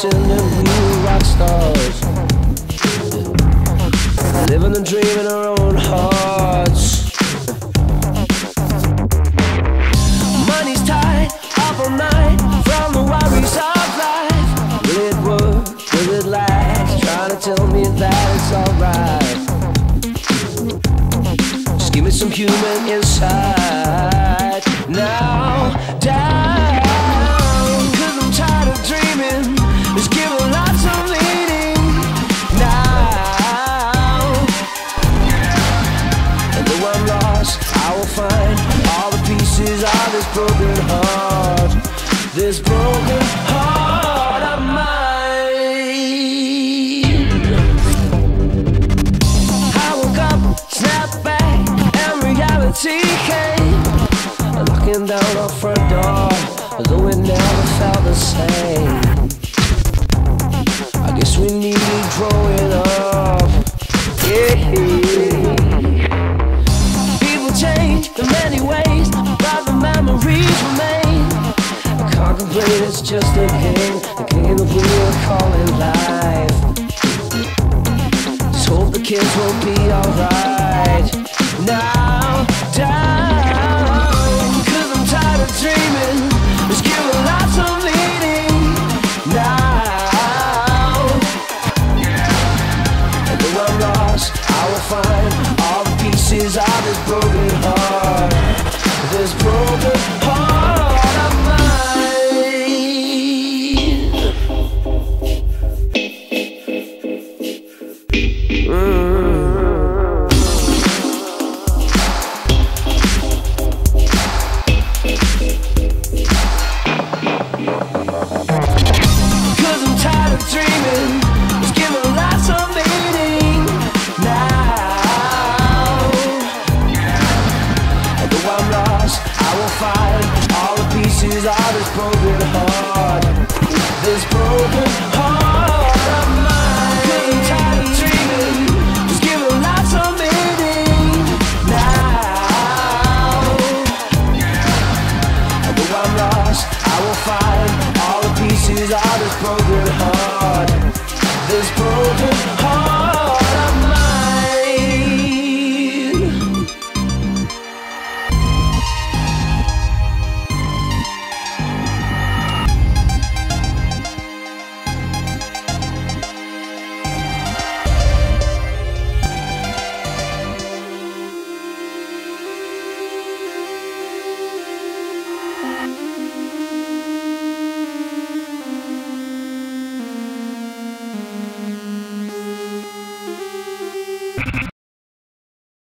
pretending we were rock stars. Living the dream in our own hearts. Money's tight, up all night from the worries of life. Will it work? Will it last? Trying to tell me that it's alright. Just give me some human inside now. Heart. This broken heart of mine. I woke up, snapped back, and reality came. Locking down our front door, though it never felt the same. I guess we needed growing up. Yeah. People change in many ways, It's just a game, the game of we're calling life. Just hope the kids will be alright. Now, down, cause I'm tired of dreaming. Just give a lot of meaning. Now, and though I'm lost, I will find. broken heart. This broken heart of mine. Tired of dreaming life some meaning Now I'm lost I will all the pieces of this broken